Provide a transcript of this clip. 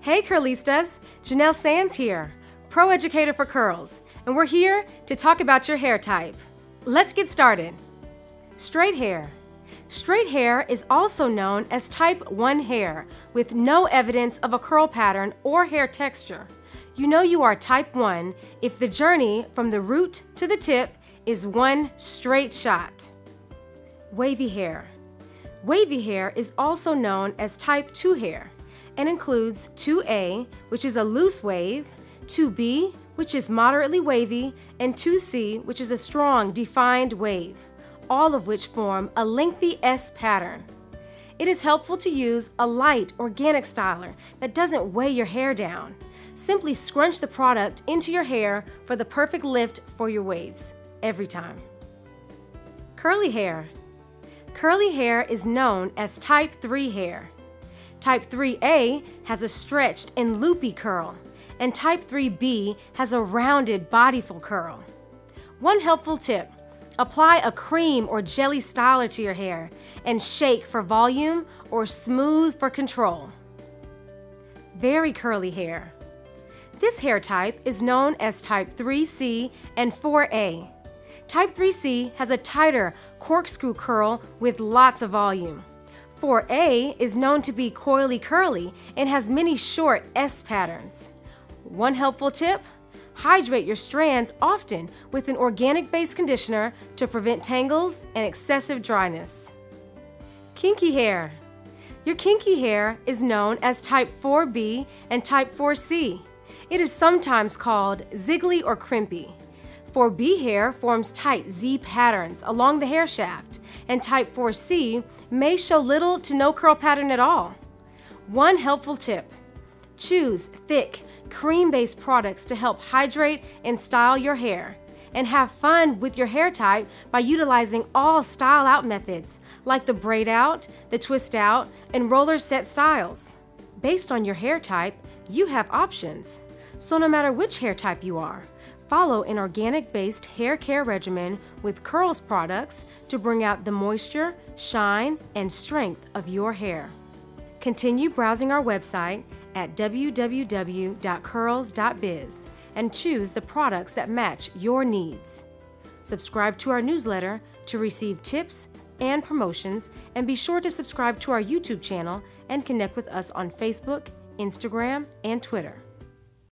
Hey Curlistas, Janelle Sands here, pro educator for curls, and we're here to talk about your hair type. Let's get started. Straight hair. Straight hair is also known as type 1 hair with no evidence of a curl pattern or hair texture. You know you are type 1 if the journey from the root to the tip is one straight shot. Wavy hair. Wavy hair is also known as type 2 hair and includes 2A, which is a loose wave, 2B, which is moderately wavy, and 2C, which is a strong, defined wave, all of which form a lengthy S pattern. It is helpful to use a light organic styler that doesn't weigh your hair down. Simply scrunch the product into your hair for the perfect lift for your waves, every time. Curly hair. Curly hair is known as type 3 hair. Type 3A has a stretched and loopy curl, and Type 3B has a rounded bodyful curl. One helpful tip apply a cream or jelly styler to your hair and shake for volume or smooth for control. Very curly hair. This hair type is known as Type 3C and 4A. Type 3C has a tighter corkscrew curl with lots of volume. 4A is known to be coily curly and has many short S patterns. One helpful tip hydrate your strands often with an organic based conditioner to prevent tangles and excessive dryness. Kinky hair. Your kinky hair is known as type 4B and type 4C. It is sometimes called ziggly or crimpy. 4B hair forms tight Z patterns along the hair shaft, and type 4C may show little to no curl pattern at all. One helpful tip choose thick, cream based products to help hydrate and style your hair. And have fun with your hair type by utilizing all style out methods like the braid out, the twist out, and roller set styles. Based on your hair type, you have options. So, no matter which hair type you are, Follow an organic based hair care regimen with Curls products to bring out the moisture, shine, and strength of your hair. Continue browsing our website at www.curls.biz and choose the products that match your needs. Subscribe to our newsletter to receive tips and promotions, and be sure to subscribe to our YouTube channel and connect with us on Facebook, Instagram, and Twitter.